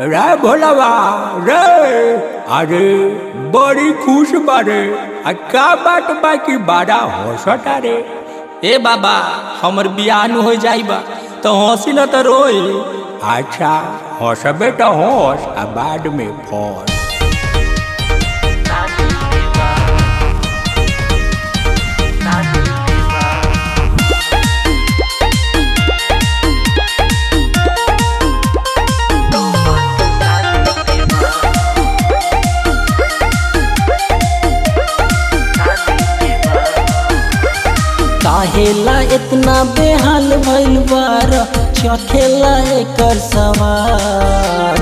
रे भोलावा रे। अरे बड़ी खुश बारे। आ का बात बाकी बड़ा हंसता रे? ए बाबा हमर बियान हो जाइबा तो हँसी न तो रोई। अच्छा हंसबे तो हंस आ बाद में फंस काहेला इतना बेहाल भइल बार चखेला एकर सवार।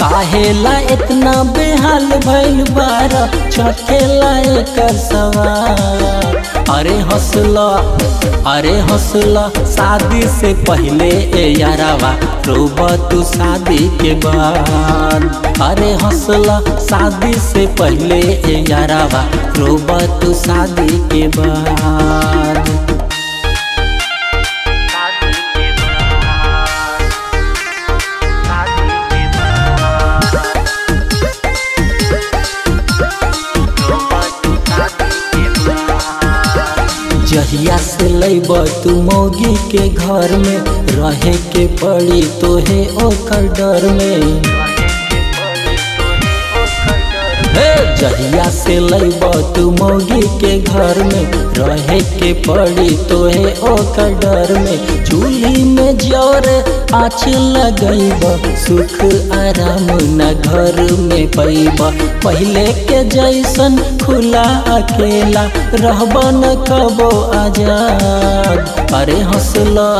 काहेला इतना बेहाल भइल बार चखेला एकर सवार। अरे हौसला अरे हौसला, शादी से पहले ए यारावा, रोब तू शादी के बाद। अरे हौसला, शादी से पहले ए यारावा रोब तू शादी के बाद। जहिया से लैब तू मौगी के घर में, रहे के पड़ी तोहे ओकर डर में। हे। जहिया से लैब तू मौगी के घर में रहे के पड़ी तोहे ओकर डर में। चूल्ही में ज़ोर आँच लगैब, सुख आराम न घर में पैब। पहले के जैसन खुला अकेला रहब न कबो आज़ाद। अरे हौसला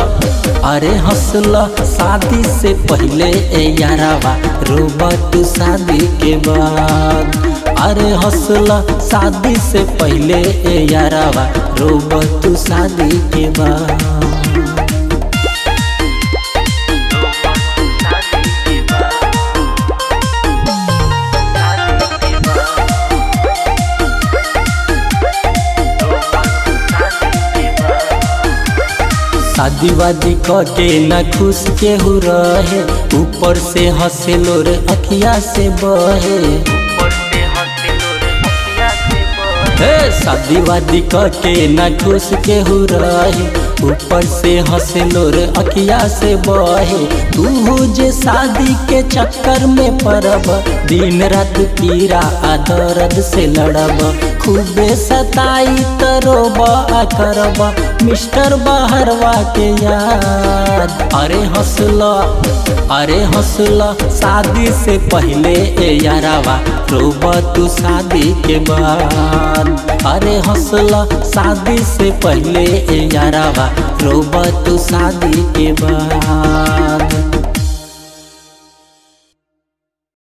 अरे हौसला, शादी से पहले ए यारावा रोब तू शादी के बाद। अरे हौसला शादी से पहले ए यारावा रोब तू शादी के बाद। शादी वादी के न खुश केहू रहे, ऊपर से हंसे लोर अखिया से बहे। शादी वादी के न के हो रहे। ऊपर से हंसे लोर अखिया से बहे। तू जे शादी के चक्कर में पड़ब दिन रात पीरा आ दर्द से लड़ब। खूबे सताई तरोब आ करब मिस्टर बाहरवा के याद। अरे हौसला अरे हौसला, शादी से पहले ए यारावा, रोब तू शादी के बाद। अरे हौसला, शादी से पहले ए यारावा, रोब तू शादी के बाद।